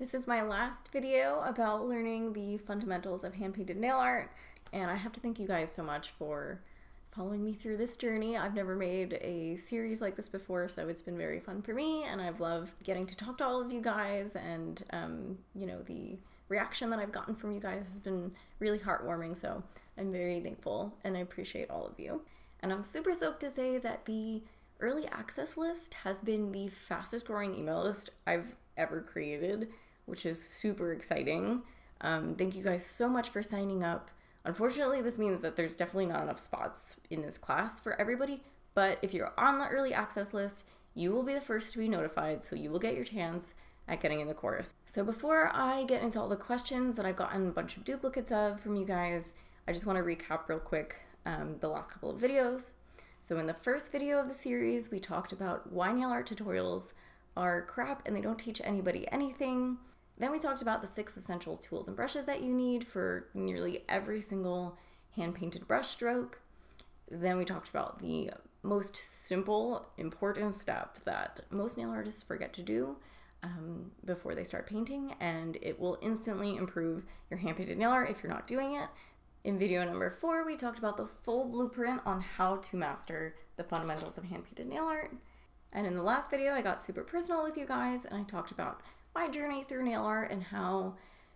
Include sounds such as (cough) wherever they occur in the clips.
This is my last video about learning the fundamentals of hand-painted nail art, and I have to thank you guys so much for following me through this journey. I've never made a series like this before, so it's been very fun for me, and I've loved getting to talk to all of you guys, and um, you know, the reaction that I've gotten from you guys has been really heartwarming, so I'm very thankful and I appreciate all of you. And I'm super stoked to say that the early access list has been the fastest growing email list I've ever created, which is super exciting. Um, thank you guys so much for signing up. Unfortunately, this means that there's definitely not enough spots in this class for everybody, but if you're on the early access list, you will be the first to be notified, so you will get your chance at getting in the course. So before I get into all the questions that I've gotten a bunch of duplicates of from you guys, I just want to recap real quick um, the last couple of videos. So in the first video of the series, we talked about why nail art tutorials are crap and they don't teach anybody anything. Then we talked about the six essential tools and brushes that you need for nearly every single hand-painted brush stroke. Then we talked about the most simple, important step that most nail artists forget to do um, before they start painting, and it will instantly improve your hand-painted nail art if you're not doing it. In video number four, we talked about the full blueprint on how to master the fundamentals of hand-painted nail art. And in the last video, I got super personal with you guys and I talked about my journey through nail art and how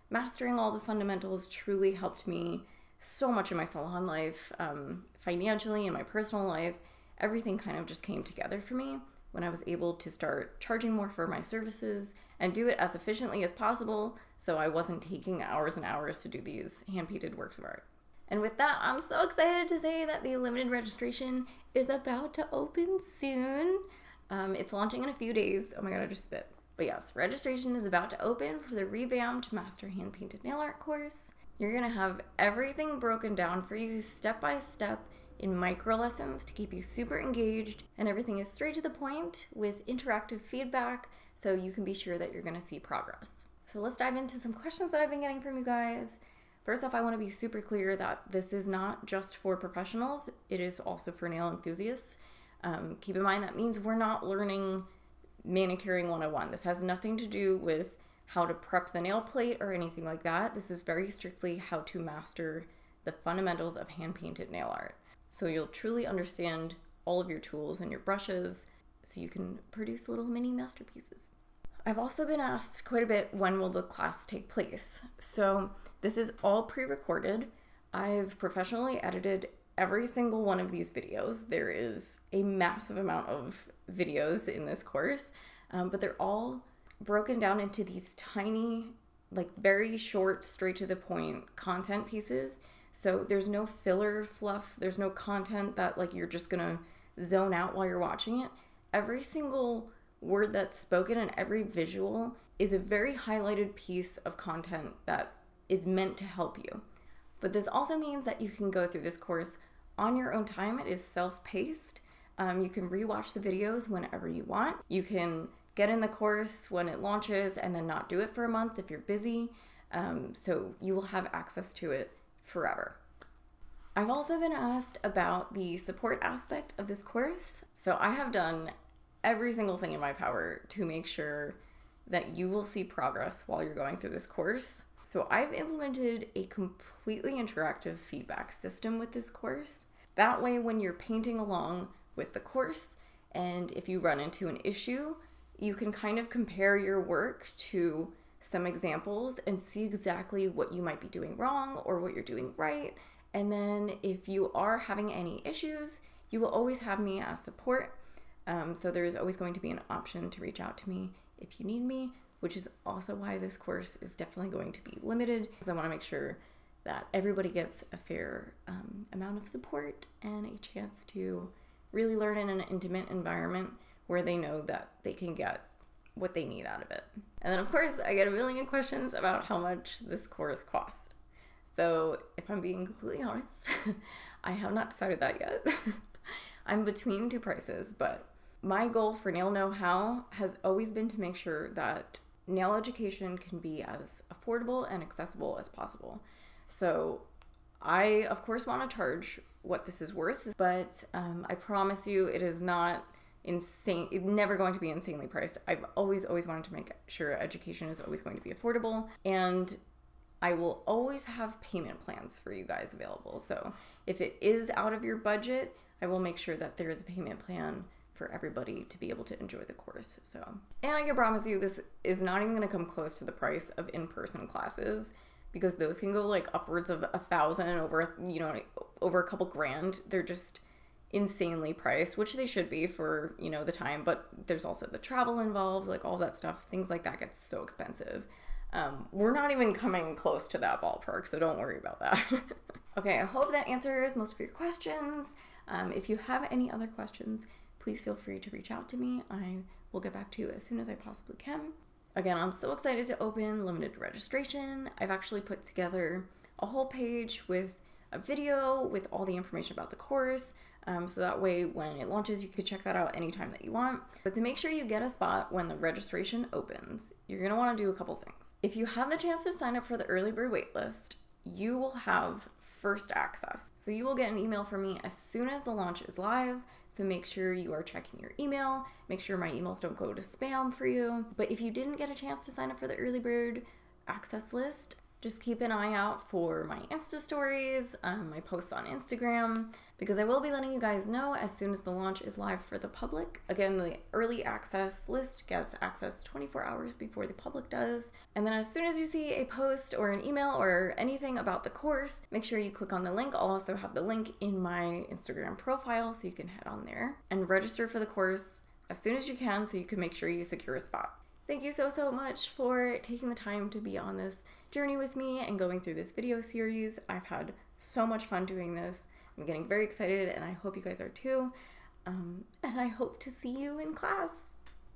mastering all the fundamentals truly helped me so much in my salon life, um, financially, in my personal life. Everything kind of just came together for me when I was able to start charging more for my services and do it as efficiently as possible so I wasn't taking hours and hours to do these hand painted works of art. And with that, I'm so excited to say that the limited registration is about to open soon. Um, it's launching in a few days. Oh my god, I just spit. But yes, registration is about to open for the revamped Master Hand Painted Nail Art course. You're gonna have everything broken down for you step by step in micro lessons to keep you super engaged, and everything is straight to the point with interactive feedback so you can be sure that you're gonna see progress. So let's dive into some questions that I've been getting from you guys. First off, I want to be super clear that this is not just for professionals, it is also for nail enthusiasts. Um, keep in mind that means we're not learning manicuring 101. This has nothing to do with how to prep the nail plate or anything like that. This is very strictly how to master the fundamentals of hand painted nail art. So you'll truly understand all of your tools and your brushes so you can produce little mini masterpieces. I've also been asked quite a bit when will the class take place. So this is all pre-recorded. I've professionally edited every single one of these videos. There is a massive amount of videos in this course, um, but they're all broken down into these tiny, like very short, straight to the point content pieces. So there's no filler fluff. There's no content that like you're just gonna zone out while you're watching it. Every single word that's spoken and every visual is a very highlighted piece of content that is meant to help you. But this also means that you can go through this course on your own time. It is self paced. Um, you can rewatch the videos whenever you want. You can get in the course when it launches and then not do it for a month if you're busy. Um, so you will have access to it forever. I've also been asked about the support aspect of this course. So I have done every single thing in my power to make sure that you will see progress while you're going through this course. So I've implemented a completely interactive feedback system with this course. That way, when you're painting along with the course, and if you run into an issue, you can kind of compare your work to some examples and see exactly what you might be doing wrong or what you're doing right. And then if you are having any issues, you will always have me as support um, so there's always going to be an option to reach out to me if you need me, which is also why this course is definitely going to be limited because I want to make sure that everybody gets a fair um, amount of support and a chance to really learn in an intimate environment where they know that they can get what they need out of it. And then, of course, I get a million questions about how much this course cost. So, if I'm being completely honest, (laughs) I have not decided that yet. (laughs) I'm between two prices, but my goal for Nail Know How has always been to make sure that nail education can be as affordable and accessible as possible. So, I of course want to charge what this is worth, but um, I promise you it is not insane it's never going to be insanely priced. I've always always wanted to make sure education is always going to be affordable and I will always have payment plans for you guys available. So if it is out of your budget, I will make sure that there is a payment plan for everybody to be able to enjoy the course. So, and I can promise you this is not even going to come close to the price of in-person classes because those can go like upwards of a thousand over, you know, over a couple grand. They're just insanely priced, which they should be for, you know, the time, but there's also the travel involved, like all that stuff. Things like that gets so expensive. Um, we're not even coming close to that ballpark, so don't worry about that. (laughs) okay, I hope that answers most of your questions. Um, if you have any other questions, please feel free to reach out to me. I will get back to you as soon as I possibly can. Again, I'm so excited to open limited registration. I've actually put together a whole page with a video with all the information about the course. Um, so that way, when it launches, you can check that out anytime that you want. But to make sure you get a spot when the registration opens, you're gonna wanna do a couple things. If you have the chance to sign up for the early bird waitlist, you will have first access. So you will get an email from me as soon as the launch is live. So make sure you are checking your email. Make sure my emails don't go to spam for you. But if you didn't get a chance to sign up for the early bird access list, just keep an eye out for my Insta stories, um, my posts on Instagram, because I will be letting you guys know as soon as the launch is live for the public. Again, the early access list gets access 24 hours before the public does. And then as soon as you see a post or an email or anything about the course, make sure you click on the link. I'll also have the link in my Instagram profile so you can head on there and register for the course as soon as you can so you can make sure you secure a spot. Thank you so, so much for taking the time to be on this journey with me and going through this video series. I've had so much fun doing this. I'm getting very excited and I hope you guys are too. Um, and I hope to see you in class.